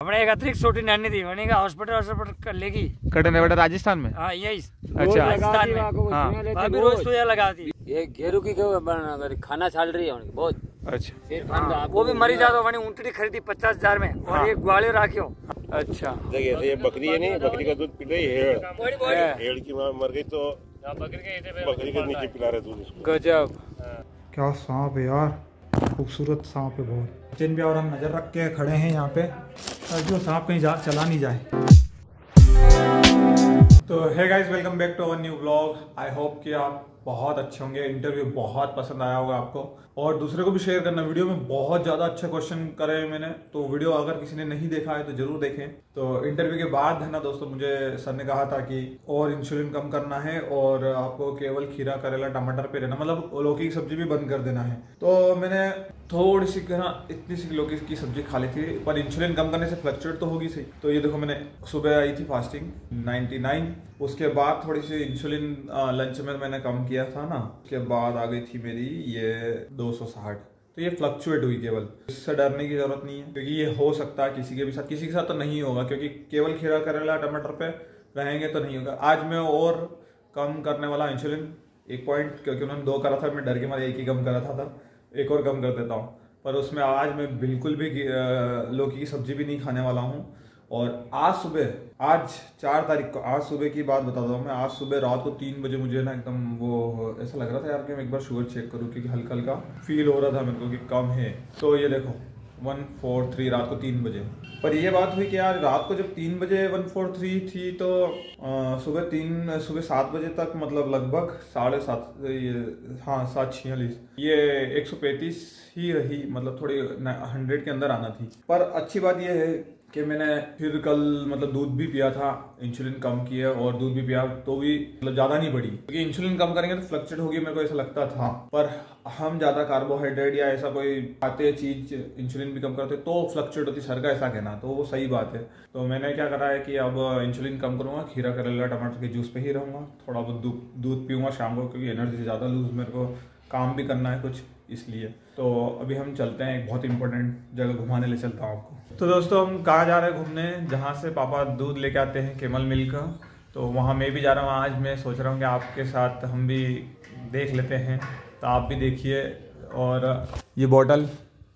हमने एक अतिरिक्त छोटी नानी थी। मैंने कहा हॉस्पिटल हॉस्पिटल कर लेगी। कटने बेटा राजस्थान में? हाँ यही। अच्छा। राजस्थान में। हाँ। भाभी रोज तो यह लगाती ये घेरू की क्यों बना अगर खाना छाल रही है उनकी बहुत अच्छा। हाँ, वो भी मरी जाता मैंने ऊँटड़ी खरीदी पचास हज़ार में हाँ। और एक ग्वाले राखियो अच्छा। देखिए तो ये बकरी है नहीं बकरी का दूध पी रही है। हेड़ की माँ मर गई तो बकरी के नीचे पिला रहे दूध गजब। क्या सांप यार। खूबसूरत सांप है बहुत। जिन भी और हम नज़र रख के खड़े हैं यहाँ पे, ताकि वो सांप कहीं जा, चला नहीं जाए। तो है guys welcome back to our new blog I hope कि आप बहुत अच्छे होंगे इंटरव्यू बहुत पसंद आया होगा आपको। और दूसरे को भी शेयर करना वीडियो में बहुत ज़्यादा अच्छे क्वेश्चन करे हैं मैंने। तो वीडियो अगर किसी ने नहीं देखा है तो ज़रूर देखें। तो इंटरव्यू के बाद है ना दोस्तों, मुझे सर ने कहा था कि और इंसुलिन कम करना है और आपको केवल खीरा, करेला, टमाटर पे रहना मतलब लौकी की सब्ज़ी भी बंद कर देना है। तो मैंने थोड़ी सी ना इतनी सी लौकी की सब्ज़ी खा ली थी, पर इंसुलिन कम करने से फ्लक्चुएट तो होगी सही। तो ये देखो मैंने, सुबह आई थी फास्टिंग 99 उसके बाद थोड़ी सी इंसुलिन लंच में मैंने कम किया। था ना उसके बाद आ गई थी मेरी ये 260 तो ये फ्लक्चुएट हुई केवल। इससे डरने की ज़रूरत नहीं है क्योंकि ये हो सकता है किसी के भी साथ। किसी के साथ तो नहीं होगा क्योंकि केवल खीरा करेला टमाटर पे रहेंगे तो नहीं होगा। आज मैं और कम करने वाला इंसुलिन एक पॉइंट क्योंकि उन्होंने दो करा था मैं डर के मारे एक ही कम करा था, था एक और कम कर देता हूँ। पर उसमें आज मैं बिल्कुल भी लौकी की सब्ज़ी भी नहीं खाने वाला हूँ। और आज सुबह आज चार तारीख को, आज सुबह की बात बताता हूँ मैं, आज सुबह रात को तीन बजे मुझे ना एकदम वो ऐसा लग रहा था यार कि मैं एक बार शुगर चेक करूँ क्योंकि हल्का हल्का फील हो रहा था मेरे को कि कम है। तो ये देखो वन फोर थ्री रात को तीन बजे। पर ये बात हुई कि यार रात को जब तीन बजे वन फोर थ्री थी तो सुबह तीन, सुबह सात बजे तक मतलब लगभग साढ़े सात, ये हाँ सात छियालीस। ये एक सौ पैंतीस ही रही मतलब थोड़ी हंड्रेड के अंदर आना थी। पर अच्छी बात यह है कि मैंने फिर कल मतलब दूध भी पिया था इंसुलिन कम किया और दूध भी पिया तो भी मतलब ज़्यादा नहीं बढ़ी। क्योंकि इंसुलिन कम करेंगे तो फ्लक्चुएट होगी, मेरे को ऐसा लगता था। पर हम ज़्यादा कार्बोहाइड्रेट या ऐसा कोई खाते चीज़ इंसुलिन भी कम करते तो फ्लक्चुएट होती, सर का ऐसा कहना तो वो सही बात है। तो मैंने क्या करा है कि अब इंसुलिन कम करूँगा, खीरा, करेला, टमाटर के जूस पे ही रहूँगा, थोड़ा बहुत दूध पीऊँगा शाम को, क्योंकि एनर्जी ज़्यादा लूज मेरे को काम भी करना है कुछ। इसलिए। तो अभी हम चलते हैं, एक बहुत इंपॉर्टेंट जगह घुमाने ले चलता हूँ आपको। तो दोस्तों, हम कहाँ जा रहे हैं घूमने? जहाँ से पापा दूध लेके आते हैं, केमल मिल्क का। तो वहाँ मैं भी जा रहा हूँ। आज मैं सोच रहा हूँ कि आपके साथ हम भी देख लेते हैं। तो आप भी देखिए। और ये बॉटल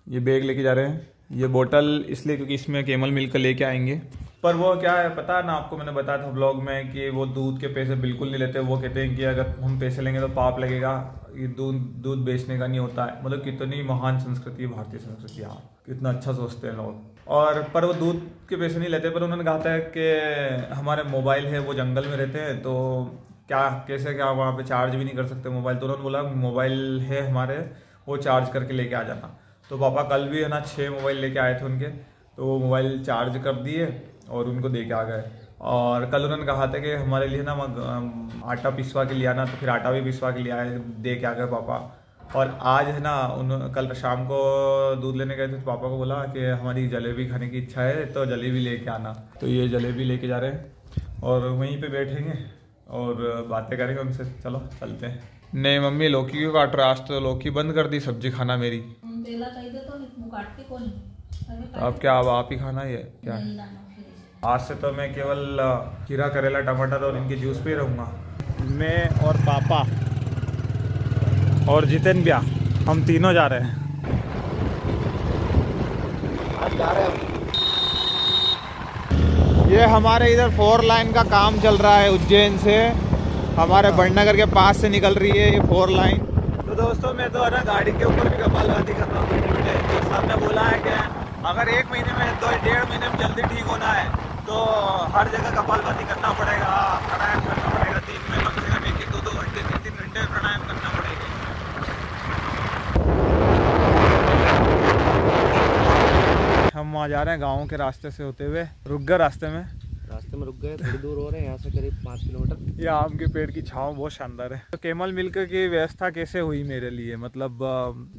ये बैग लेके जा रहे हैं। ये बोतल इसलिए क्योंकि इसमें केमल मिल्क लेके आएँगे। पर वो क्या है, पता है ना आपको मैंने बताया था ब्लॉग में कि वो दूध के पैसे बिल्कुल नहीं लेते, वो कहते हैं कि अगर हम पैसे लेंगे तो पाप लगेगा, ये दूध दूध बेचने का नहीं होता है। मतलब कितनी महान संस्कृति है, भारतीय संस्कृति यहाँ कितना अच्छा सोचते हैं लोग। और, पर वो दूध के पैसे नहीं लेते, पर उन्होंने कहा था कि हमारे मोबाइल है, वो जंगल में रहते हैं तो क्या, कैसे क्या वहाँ पे चार्ज भी नहीं कर सकते मोबाइल? तो उन्होंने बोला, मोबाइल है हमारे, वो चार्ज करके लेके आ जाना। तो पापा कल भी है ना छः मोबाइल लेके आए थे उनके तो वो मोबाइल चार्ज कर दिए और उनको दे के आ गए। और कल उन्होंने कहा था कि हमारे लिए ना आटा पिसवा के लिए आना तो फिर आटा भी पिसवा के लिए आए दे के आ गए पापा। और आज है ना उन्होंने कल शाम को दूध लेने गए थे तो पापा को बोला कि हमारी जलेबी खाने की इच्छा है तो जलेबी लेके आना। तो ये जलेबी लेके जा रहे हैं और वहीं पे बैठेंगे और बातें करेंगे उनसे। चलो चलते हैं। नहीं मम्मी लौकी क्यों काट रहा आज तो लौकी बंद कर दी सब्ज़ी खाना मेरी। तो अरे तो अब क्या अब आप ही खाना है क्या? आज से तो मैं केवल खीरा करेला टमाटर और इनके जूस पे रहूँगा। मैं और पापा और जितेन भैया हम तीनों जा रहे हैं। आज जा रहे ये हमारे इधर फोर लाइन का काम चल रहा है उज्जैन से। हमारे बड़नगर के पास से निकल रही है ये फोर लाइन तो दोस्तों मैं तो है ना गाड़ी के ऊपर भी कपालभाती कर रहा हूँ। तो साहब ने बोला है कि अगर एक महीने में तो डेढ़ महीने में जल्दी ठीक होना है तो हर जगह कपालभाती करना पड़ेगा, प्राणायाम करना पड़ेगा, दिन में कम से कम एक दो दो घंटे, तीन तीन घंटे प्राणायाम करना पड़ेगा। हम वहाँ जा रहे हैं गाँव के रास्ते से होते हुए रुक गए रास्ते में। रास्ते में रुक गए थोड़ी दूर हो रहे हैं यहाँ से करीब पाँच किलोमीटर। ये आम के पेड़ की छाँव बहुत शानदार है। तो केमल मिल्क की व्यवस्था कैसे हुई मेरे लिए? मतलब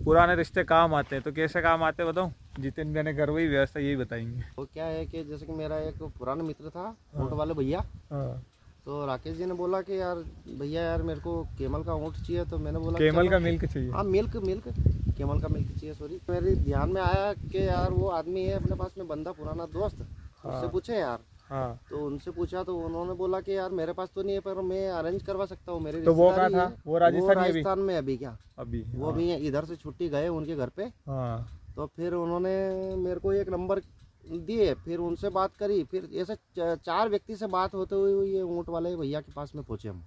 पुराने रिश्ते काम आते हैं तो कैसे काम आते हैं बताऊँ? जितिन भैया ने करवाई व्यवस्था यही बताएँगे। वो क्या है कि जैसे कि मेरा एक पुराना मित्र था ऊँट वाले भैया। हाँ। तो राकेश जी ने बोला कि यार भैया यार मेरे को केमल का ऊँट चाहिए। तो मैंने बोला केमल का मिल्क चाहिए? हाँ मिल्क मिल्क। केमल का मिल्क चाहिए सॉरी मेरे ध्यान में आया कि यार वो आदमी है अपने पास में बंदा पुराना दोस्त। उससे पूछे यार हाँ। तो उनसे पूछा तो उन्होंने बोला कि यार मेरे पास तो नहीं है पर मैं अरेंज करवा सकता हूँ मेरे तो वो कहाँ था? है। वो राजस्थान में अभी? राजस्थान में अभी क्या? अभी वो अभी इधर से छुट्टी गए उनके घर पे। हाँ। तो फिर उन्होंने मेरे को एक नंबर दिए फिर उनसे बात करी फिर ऐसे चार व्यक्ति से बात होते हुए ये ऊँट वाले भैया के पास में पहुँचे हम।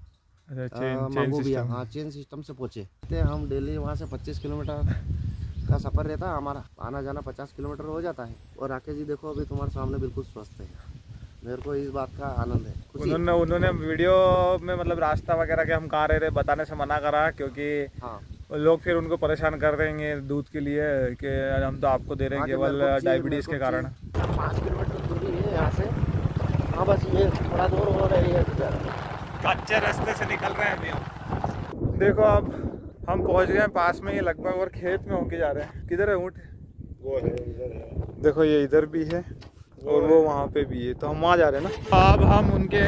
अच्छा चेन सिस्टम हाँ चेन सिस्टम से पहुँचे। हम डेली वहाँ से 25 किलोमीटर का सफ़र रहता है हमारा आना जाना 50 किलोमीटर हो जाता है। और राकेश जी देखो अभी तुम्हारे सामने बिल्कुल स्वस्थ है। मेरे को इस बात का आनंद है। उन्होंने उन्होंने वीडियो में मतलब रास्ता वगैरह के हम कहाँ रह रहे बताने से मना करा क्योंकि हाँ। लोग फिर उनको परेशान कर देंगे दूध के लिए कि हम तो आपको दे रहे हैं हाँ, केवल डायबिटीज़ के कारण। पाँच किलोमीटर दूरी है यहाँ से। हाँ बस ये थोड़ा दूर हो रही है कच्चे रास्ते से निकल रहे हैं अभी हम। देखो अब हम पहुँच गए हैं पास में ये लगभग और खेत में होके जा रहे हैं। किधर है ऊँट? वो है इधर है। देखो ये इधर भी है। और वो वहाँ पे भी है। तो हम वहाँ जा रहे हैं ना। अब हम उनके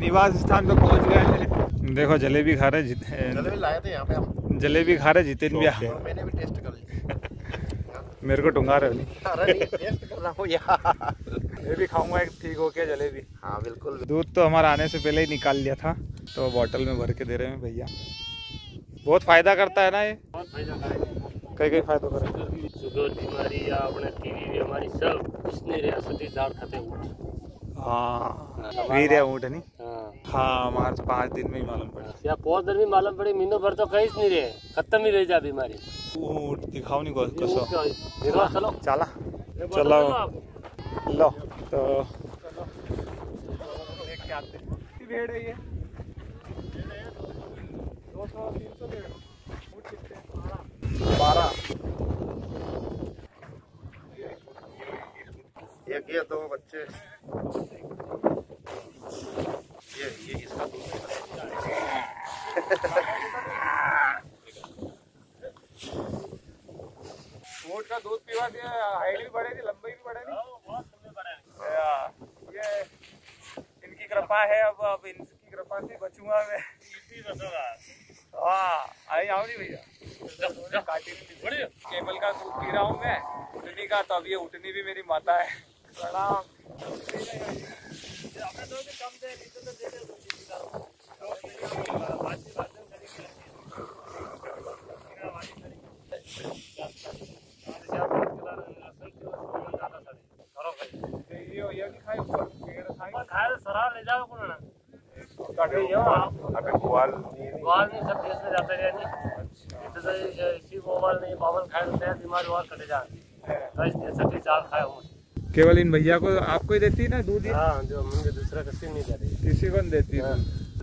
निवास स्थान पे पहुँच गए हैं। देखो जलेबी खा रहे जित जलेबी लाए थे यहाँ पे हम। जलेबी खा रहे जितिन भी और मैंने भी टेस्ट कर ली। मेरे को टुंगा रहे नहीं। अरे नहीं टेस्ट कर रहा हूँ यार। भी खाऊँगा एक ठीक होके जलेबी। हाँ बिल्कुल। दूध तो हमारा आने से पहले ही निकाल लिया था तो बॉटल में भर के दे रहे हैं भैया। बहुत फ़ायदा करता है ना ये? कई कई फ़ायदा फायदों कर शुगर बीमारी या अपने टीवी बीमारी सब इसने रियासती दाल खाते ऊँट हाँ वीर है ऊँट नहीं हाँ हाँ हमारे तो पाँच दिन में ही मालूम पड़ा या बहुत दिन भी मालूम पड़ी महीनों भर तो कहीं नहीं रहे खत्म ही रह जा बीमारी ऊँट दिखाओ नहीं कसो देखो चलो चला चलो लो तो देख के आते भेड़ है ये दो सौ तीन सौ भेड़ ऊँट कितने? बारह। एक ये दो बच्चे। ये ये इसका का दूध पीवा से हाइट भी बढ़ेगी लंबाई भी बढ़ेगी हाँ, ये इनकी कृपा है अब अब इनकी कृपा से बचूँगा मैं। हाँ आई आओ नहीं भैया। केबल का दूध पी रहा हूँ मैं उठनी का तो अब ये उठनी भी मेरी माता है। प्रणाम। ये ये भी खाए ऊपर पेड़ खाए खाए सराह ले जाओ कौन ना काटे अबे ग्वाल बाल नहीं सब देश में जाते रहे केवल इन भैया को आपको ही देती है ना दूध? हाँ जो मुझे दूसरा किसी नहीं दे रही किसी को नहीं देती है।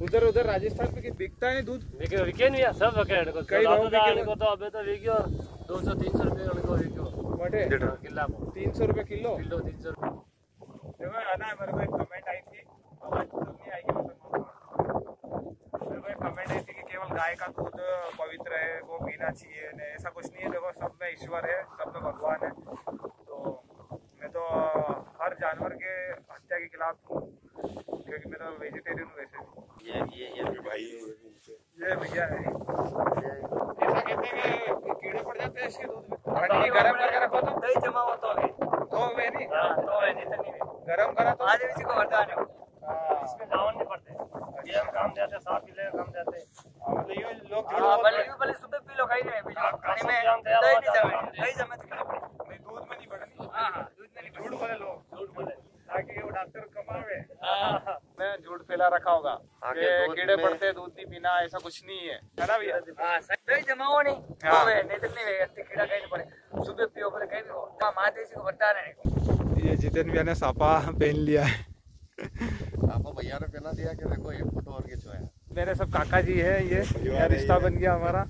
उधर उधर राजस्थान में बिकता है दूध? विके नहीं है सब विके कई भाव तो बिके तो अबे तो विके और दो सौ तीन सौ रुपये उनको विको किला। को तीन सौ रुपये किलो? किलो तीन सौ है को कमेंट आई थी आवाज़ तो नहीं आएगी मैं सुनवाऊँगा। मेरे को एक कमेंट आई थी कि केवल गाय का दूध पवित्र है पीना चाहिए नहीं ऐसा कुछ नहीं है। देखो सब में ईश्वर है सब में भगवान है। तो मैं तो हर जानवर के हत्या के खिलाफ हूँ क्योंकि मैं तो वेजिटेरियन हूँ वैसे। ये ये ये भाई ये भैया है। ऐसा कहते हैं कि कीड़े पड़ जाते हैं इसके दूध में। पानी गर्म करके रखो तो। दही जमा हो तो भी तो वे नहीं। हाँ, तो है नहीं तो नहीं। है। गर्म करा तो। आज इसी को हटाने हाँ। इसमें दावन नहीं पड़ते। ये काम जाते साफ़ ले काम जाते मतलब ये लोग हाँ, भले भले सुबह पी लो खाई नहीं पी लो खाने में दही नहीं जमे दही जमे तो कीड़े पड़े। नहीं दूध में नहीं बढ़नी हाँ हाँ दूध में नहीं झूठ बोले लोग झूठ बोले ताकि वो डॉक्टर कमावे हाँ मैं झूठ फैला रखा होगा कि कीड़े पड़ते दूध नहीं पीना ऐसा कुछ नहीं है। है ना भैया? हाँ, सही- दही जमा नहीं। हाँ। तो नहीं तो नहीं कीड़ा कहीं नहीं पड़े। सुबह पियो फिर कहीं भी हो। देसी को बता रहे हैं। ये जितेन भैया ने सापा पहन लिया है। आपको भैया ने पहना दिया कि देखो एक फ़ोटो और खिंचवाया। मेरे सब काका जी है ये रिश्ता बन गया हमारा।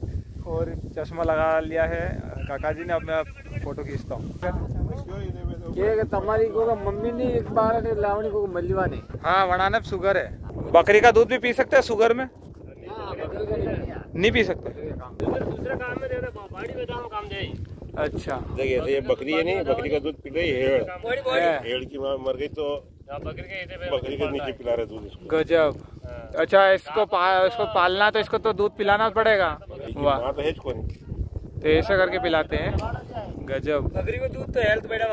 और चश्मा लगा लिया है। काका जी ने अब मैं फ़ोटो खींचता हूँ। तमारी को तो मम्मी ने एक बार लावणी को मलिवा ने हाँ वड़ानब शुगर है। बकरी का दूध भी पी सकते हैं शुगर में? नहीं पी सकते। अच्छा। देखिए तो ये बकरी है नहीं बकरी का दूध पी गई है। हेड़ की मर गई तो बकरी के नीचे पिला रहे दूध गजब। अच्छा इसको पा, इसको पालना तो इसको तो दूध पिलाना पड़ेगा। वाह। तो है तो ऐसा करके पिलाते हैं। गजब। बकरी को दूध तो हेल्थ बेड़ा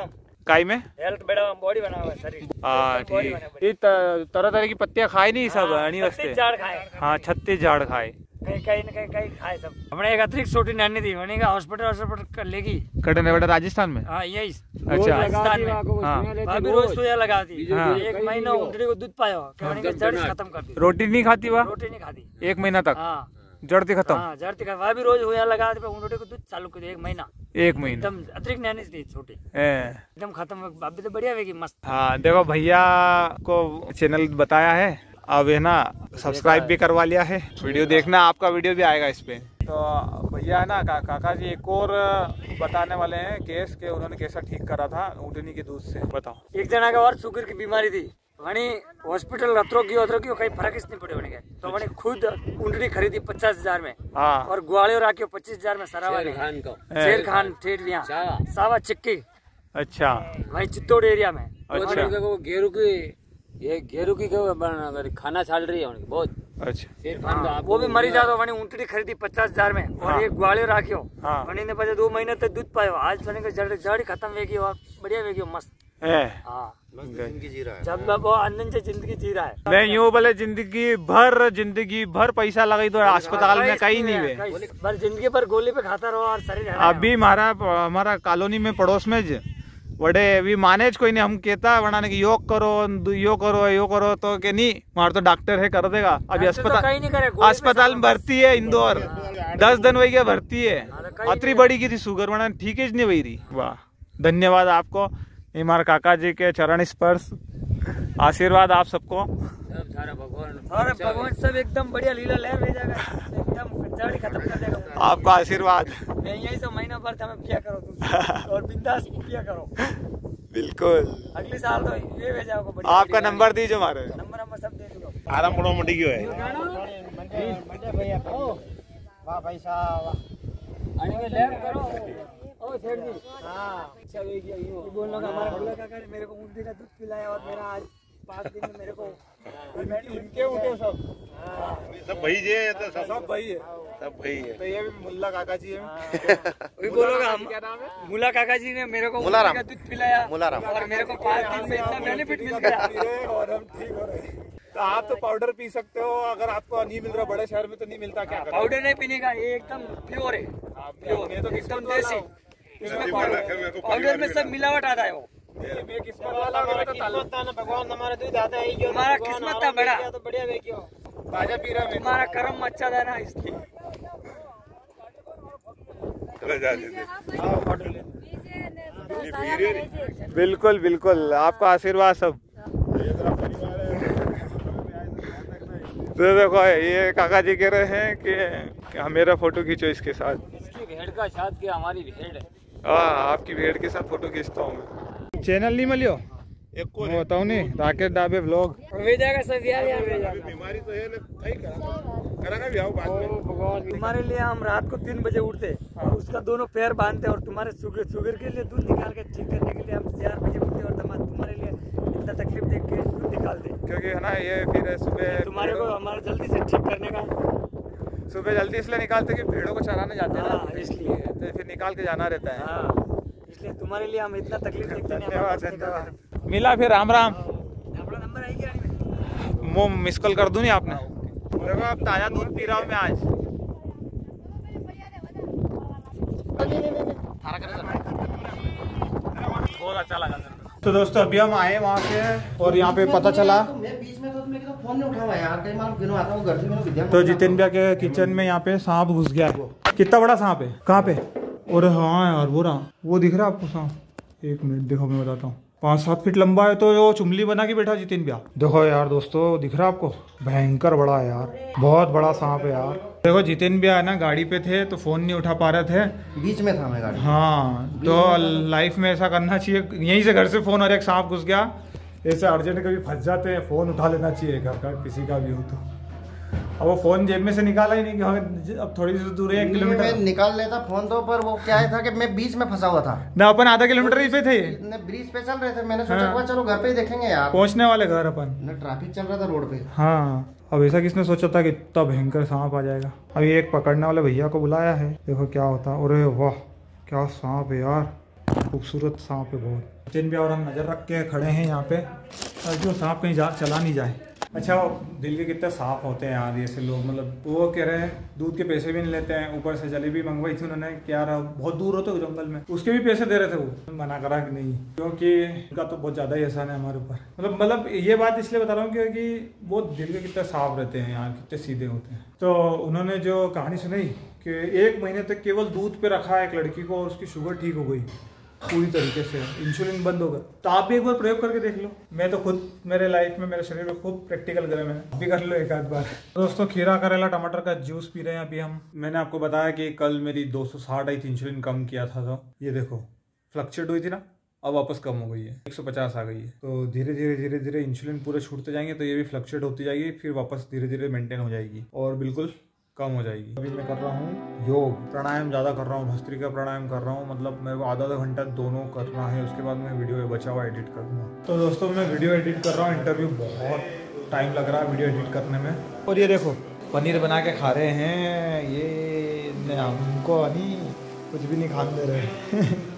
काई में? हेल्थ बेड़ा बॉडी बना हुआ है शरीर। हाँ ठीक ये तरह तरह की पत्तियाँ खाए नहीं सब अणी छत्तीस वस्ते झाड़ खाए। हाँ छत्तीस झाड़ खाए। कहीं कहीं कहीं कहीं खाए सब। हमने एक अतिरिक्त छोटी नानी थी मैंने कहा हॉस्पिटल हॉस्पिटल कर लेगी। कटे बेटा राजस्थान में? हाँ यही। अच्छा। राजस्थान में। हाँ। भाभी रोज। सुइया लगाती हाँ। एक महीना उंटड़ी को दूध पाया से खत्म कर दी। रोटी नहीं खाती वह? रोटी नहीं खाती। एक महीना तक? हाँ। जड़ती खत्म। हाँ भी रोज हुआ लगा को दूध चालू कर एक महीना। एक महीना। एकदम अतिरिक्त नानी थी छोटी। एकदम खत्म अभी तो बढ़िया मस्त। हाँ देखो भैया को चैनल बताया है अब है ना सब्सक्राइब भी करवा लिया है। वीडियो देखना आपका वीडियो भी आएगा इस पे। तो भैया है ना का, काका जी एक और बताने वाले हैं केस के उन्होंने कैसा ठीक करा था ऊँटनी के दूध से। बताओ। एक जना का और शुगर की बीमारी थी। वही हॉस्पिटल रत्रो की अतरो की कहीं फ़र्क नहीं पड़े वही के तो वही खुद उंटड़ी खरीदी पचास हज़ार में हाँ। और ग्वालियर आके पच्चीस हज़ार में सरावा खान को। शेर खान ठेठ विया सावा चिक्की। अच्छा। वही चित्तौड़ एरिया में। अच्छा। गेरू की ये गेरू की क्यों बन- अगर खाना चल रही है उनकी बहुत। अच्छा। शेर हाँ, वो भी मरी जाता वही उंटड़ी खरीदी पचास हज़ार में और एक ग्वालियर राखियो हाँ। वही ने बजे दो महीने तक दूध पायो। आज वही जड़ जड़ खत्म वेगी और बढ़िया वेगी मस्त। है हाँ है। जब मैं वो से ज़िंदगी जी रहा है। मैं यूँ बोले ज़िंदगी भर ज़िंदगी भर पैसा लगाई तो अस्पताल में कहीं नहीं हुए। पर ज़िंदगी भर गोली पे खाता रहो और शरीर है अभी हमारा हमारा कॉलोनी में पड़ोस में ज- बड़े अभी मानेज कोई नहीं हम कहता बनाने की योग करो यो करो यो करो तो के नहीं हमारा तो डॉक्टर है कर देगा। अभी तो अस्पताल नहीं करे, अस्पताल में भर्ती है इंदौर। दस दिन वही क्या भर्ती है। अतरी बड़ी की थी शुगर बना ठीक है नहीं वही रही। वाह धन्यवाद आपको। ये हमारे काका जी के चरण स्पर्श। आशीर्वाद आप सबको। सब भगवान और भगवान सब एकदम बढ़िया लीला लहर भेजेगा एकदम जड़ खत्म कर देगा। आपका आशीर्वाद। मैं यही सब महीना भर हमें पिया करो तुम। और बिंदास पिया करो। बिल्कुल। अगले साल तो ये भेजा होगा आपका नंबर दीजिए हमारे। नंबर नंबर सब दे दूँगा आराम पड़ो मंडी क्यों है वाह भाई साहब आने के लैब करो। ओ सेठ जी। हाँ। अच्छा बोल रहा हमारा भोला काका ने मेरे को ऊँटी का दूध पिलाया और मेरा आज पाँच दिन में मेरे को इनके उठे सब। सब भाई जे है तो सब? सब भाई है। सब भाई है। तो ये भी मुल्ला काका जी है। वही बोलोगा हम मुला काका जी ने मेरे को मुलाराम। का दूध पिलाया मुलाराम। और मेरे को पाँच दिन में इतना बेनिफिट मिल गया। और हम ठीक हो रहे हैं। तो आप तो पाउडर पी सकते हो अगर आपको नहीं मिल रहा बड़े शहर में तो नहीं मिलता क्या पाउडर नहीं पीने का ये एकदम प्योर है। प्योर तो एकदम देसी। हूँ। पाउडर पाउडर में सब मिलावट आता है वो। मैं किस्मत वाला हूँ, तो भगवान हमारा दूध आता है तुम्हारा किस्मत था बड़ा। तो बढ़िया देखियो ताज़ा पी रहा मैं कर्म अच्छा था ना इसलिए। चले जा दे बिल्कुल बिल्कुल। आपका आशीर्वाद सब। तो देखो ये काका जी कह रहे हैं कि हाँ, मेरा फ़ोटो खींचो इसके साथ। इसकी भेड़ का साथ के हमारी भेड़ है। हाँ आपकी भेड़ के साथ फ़ोटो खींचता हूँ मैं। चैनल नहीं मिलियो एक को मैं बताऊँ नहीं राकेश डाबे ब्लॉग बीमारी तो है तुम्हारे लिए हम रात को तीन बजे उठते और उसका दोनों पैर बांधते और तुम्हारे शुगर शुगर के लिए दूध निकाल के ठीक करने के लिए हम चार बजे उठते और तुम- तुम्हारे लिए इतना तकलीफ़ देख के दूध निकालते क्योंकि है ना ये फिर सुबह तुम्हारे को हमारा जल्दी से ठीक करने का सुबह जल्दी इसलिए निकालते कि भेड़ों को चराने जाते हैं हाँ, ना इसलिए। तो फिर निकाल के जाना रहता है। हाँ इसलिए तुम्हारे लिए हम इतना तकलीफ़ देखते मिला फिर राम राम। नंबर वो मिस कॉल कर दूँ नहीं आपने? देखो अब ताज़ा दूध पी रहा हूँ मैं आज। बहुत अच्छा लगा तो दोस्तों अभी हम आए वहाँ से और यहाँ पे पता चला। मैं बीच में तो जितेन भैया के किचन में यहाँ पे सांप घुस गया है। कितना बड़ा सांप है? कहाँ पे? और हाँ यार वो रहा। वो दिख रहा है आपको सांप? एक मिनट देखो मैं बताता हूँ। पाँच सात फीट लंबा है तो वो चुमली बना के बैठा जितिन भैया। देखो यार दोस्तों दिख रहा है आपको? भयंकर बड़ा है यार। बहुत बड़ा सांप है यार। देखो जितिन भैया ना गाड़ी पे थे तो फ़ोन नहीं उठा पा रहे थे। बीच में था मैं गाड़ी। हाँ तो लाइफ में ऐसा करना चाहिए। यहीं से घर से फ़ोन और एक सांप घुस गया। ऐसे अर्जेंट कभी फंस जाते हैं फ़ोन उठा लेना चाहिए घर का किसी का भी हो तो। अब वो फ़ोन जेब में से निकाला ही नहीं कि हाँ, अब थोड़ी सी दूर है एक मैं किलोमीटर। निकाल लेता फ़ोन तो पर वो क्या है था कि मैं बीच में फंसा हुआ था। ना अपन आधा किलोमीटर ही पे थे। ब्रिज पे चल रहे थे मैंने सोचा हाँ। चलो घर पे ही देखेंगे यार। पहुँचने वाले घर अपन। न ट्रैफ़िक चल रहा था रोड पे। हाँ अब ऐसा किसने सोचा था कि इतना भयंकर सांप आ जाएगा? अभी एक पकड़ने वाले भैया को बुलाया है देखो क्या होता है अरे वाह क्या सांप है यार खूबसूरत सांप है बहुत। जिन भी और हम नज़र रख के खड़े हैं यहाँ पे वो सांप कहीं जा, चला नहीं जाए। अच्छा दिल के कितने साफ़ होते हैं यार ऐसे लोग मतलब वो कह रहे हैं, दूध के पैसे भी नहीं लेते हैं, ऊपर से जलेबी मंगवाई थी उन्होंने क्या रहा बहुत दूर होते हो जंगल में। उसके भी पैसे दे रहे थे वो। मना करा कि नहीं, क्योंकि उनका तो बहुत ज़्यादा ही एहसान है हमारे ऊपर। मतलब मतलब ये बात इसलिए बता रहा हूँ क्योंकि वो दिल के कितने साफ़ रहते हैं यार, कितने सीधे होते हैं। तो उन्होंने जो कहानी सुनाई कि एक महीने तक केवल दूध पे रखा एक लड़की को और उसकी शुगर ठीक हो गई। पूरी तरीके से। इंसुलिन बंद होगा। तो आप भी एक बार प्रयोग करके देख लो। मैं तो खुद, मेरे लाइफ में, मेरे शरीर में खूब प्रैक्टिकल करे मैंने। भी कर लो एक आध बार। दोस्तों, खीरा, करेला, टमाटर का जूस पी रहे हैं अभी हम। मैंने आपको बताया कि कल मेरी 260 आई थी इंसुलिन कम किया था तो। ये देखो फ्लक्चुएट हुई थी ना, अब वापस कम हो गई है। 150 आ गई है। तो धीरे धीरे धीरे धीरे इंसुलिन पूरे छूटते जाएँगे तो ये भी फ्लक्चुएट होती जाएगी, फिर वापस धीरे धीरे मेंटेन हो जाएगी। और बिल्कुल कम हो जाएगी। अभी मैं कर रहा हूँ योग। प्राणायाम ज़्यादा कर रहा हूँ भस्त्री का प्राणायाम कर रहा हूँ। मतलब को आधा आधा घंटा दोनों करना है, उसके बाद मैं वीडियो बचा हुआ एडिट करूँगा। तो दोस्तों, मैं वीडियो एडिट कर रहा हूँ। इंटरव्यू बहुत टाइम लग रहा है वीडियो एडिट करने में। और ये देखो, पनीर बना के खा रहे हैं। ये हमको नहीं, कुछ भी नहीं खाने दे रहे